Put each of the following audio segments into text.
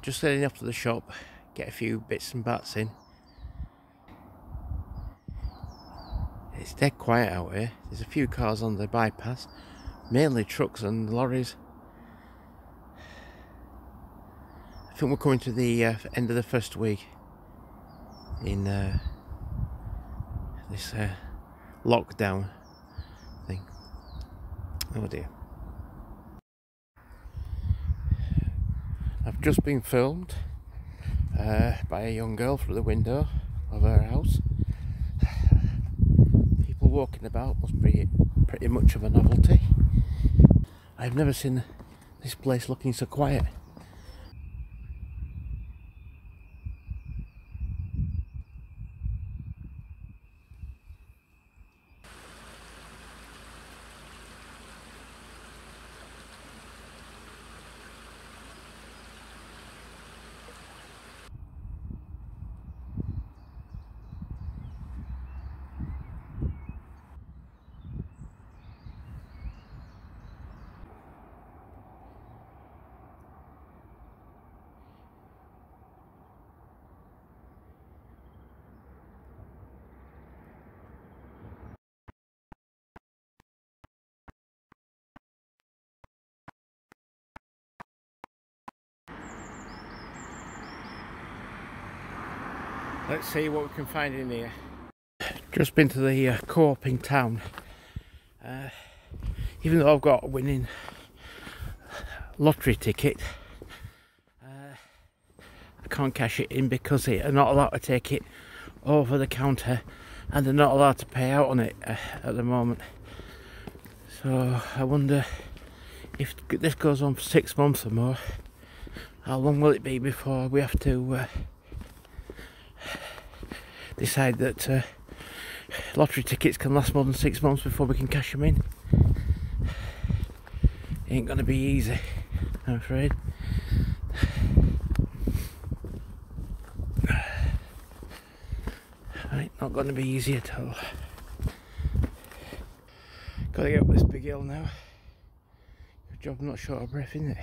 just heading off to the shop, get a few bits and bats in. It's dead quiet out here. There's a few cars on the bypass, mainly trucks and lorries. I think we're coming to the uh, end of the first week in uh, this uh, lockdown thing. Oh dear. I've just been filmed uh, by a young girl through the window of her house. People walking about must be pretty much of a novelty. I've never seen this place looking so quiet. Let's see what we can find in here. Just been to the uh, co-op in town. Uh, even though I've got a winning lottery ticket, uh, I can't cash it in because they're not allowed to take it over the counter and they're not allowed to pay out on it uh, at the moment. So I wonder if this goes on for six months or more, how long will it be before we have to uh, decide that uh, lottery tickets can last more than six months before we can cash them in. Ain't gonna be easy, I'm afraid. Right, not gonna be easy at all. Gotta get up this big hill now. Good job I'm not short of breath, in it?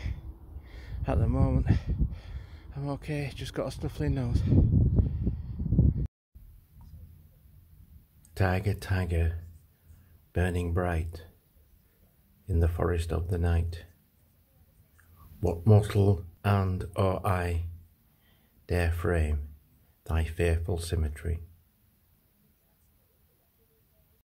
At the moment. I'm okay, just got a snuffling nose. Tiger, tiger, burning bright in the forest of the night. What mortal and or eye dare frame thy fearful symmetry?